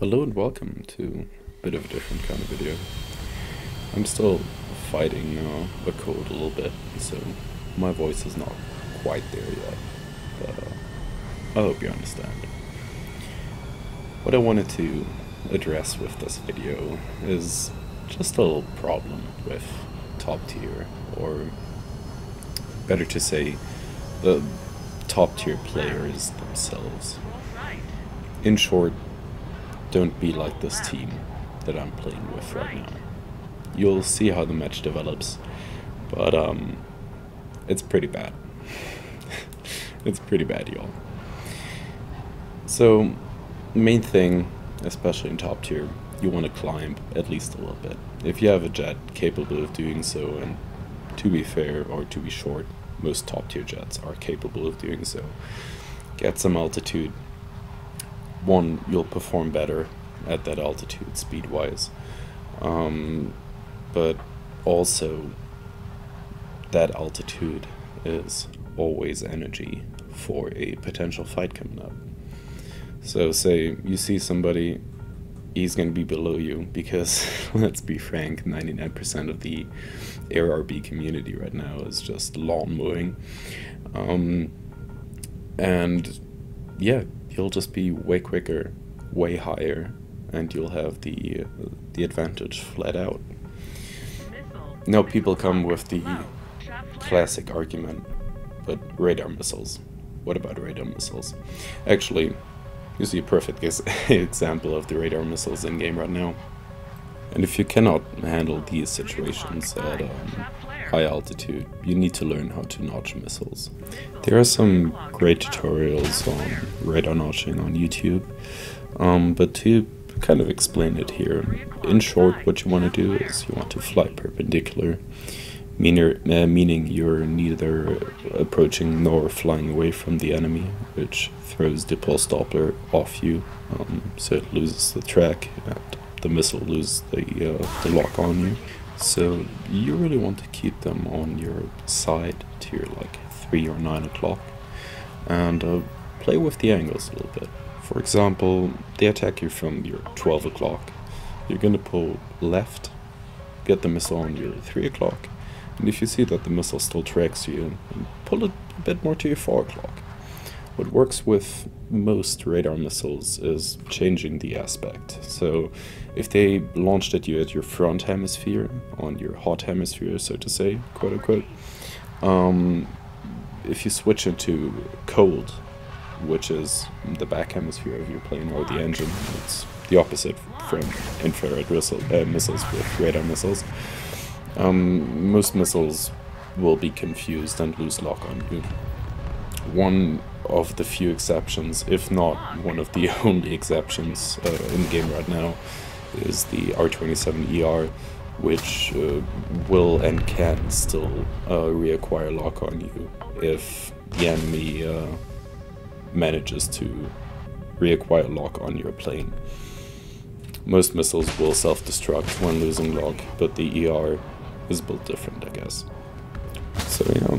Hello and welcome to a bit of a different kind of video. I'm still fighting uh, a cold a little bit, so my voice is not quite there yet, but uh, I hope you understand. What I wanted to address with this video is just a little problem with top tier, or better to say, the top tier players themselves. In short, don't be like this team that I'm playing with right now. You'll see how the match develops, but um, it's pretty bad. it's pretty bad, y'all. So, main thing, especially in top tier, you want to climb at least a little bit. If you have a jet capable of doing so, and to be fair or to be short, most top tier jets are capable of doing so. Get some altitude, one, you'll perform better at that altitude speed wise. Um, but also, that altitude is always energy for a potential fight coming up. So, say you see somebody, he's going to be below you because, let's be frank, 99% of the ARB community right now is just lawn mowing. Um, and yeah, you'll just be way quicker, way higher, and you'll have the uh, the advantage flat out. Now people come with the classic argument, but radar missiles. What about radar missiles? Actually, you see a perfect example of the radar missiles in game right now. And if you cannot handle these situations at um, high altitude, you need to learn how to notch missiles. There are some great tutorials on radar notching on YouTube, um, but to kind of explain it here, in short, what you want to do is you want to fly perpendicular, meaner, uh, meaning you're neither approaching nor flying away from the enemy, which throws the pulse Doppler off you, um, so it loses the track and the missile loses the, uh, the lock on you. So you really want to keep them on your side to your like 3 or 9 o'clock and uh, play with the angles a little bit. For example, they attack you from your 12 o'clock. You're gonna pull left, get the missile on your 3 o'clock, and if you see that the missile still tracks you, pull it a bit more to your 4 o'clock. What works with most radar missiles is changing the aspect. So if they launched at you at your front hemisphere, on your hot hemisphere, so to say, quote unquote, um, if you switch into cold, which is the back hemisphere of your plane or the engine, it's the opposite from infrared uh, missiles with radar missiles. Um, most missiles will be confused and lose lock on you. One of the few exceptions, if not one of the only exceptions uh, in the game right now, is the R27ER, which uh, will and can still uh, reacquire lock on you if the enemy uh, manages to reacquire lock on your plane. Most missiles will self-destruct when losing lock, but the ER is built different, I guess. So yeah,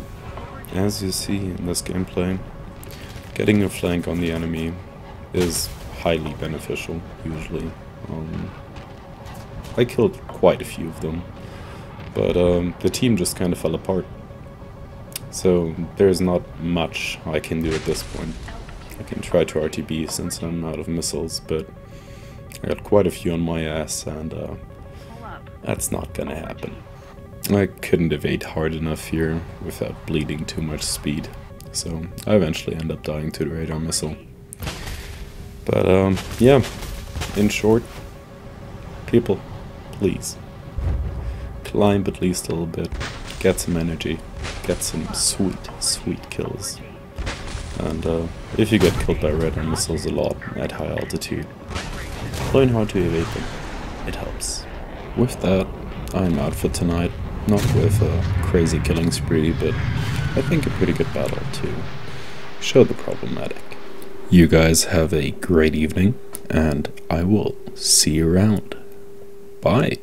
as you see in this gameplay, Getting a flank on the enemy is highly beneficial, usually. Um, I killed quite a few of them, but um, the team just kind of fell apart. So there's not much I can do at this point. I can try to RTB since I'm out of missiles, but I got quite a few on my ass and uh, that's not gonna happen. I couldn't evade hard enough here without bleeding too much speed. So I eventually end up dying to the radar missile. But um, yeah, in short, people, please, climb at least a little bit, get some energy, get some sweet, sweet kills. And uh, if you get killed by radar missiles a lot at high altitude, learn how to evade them. It helps. With that, I'm out for tonight. Not with a crazy killing spree, but I think a pretty good battle to show the problematic. You guys have a great evening, and I will see you around. Bye.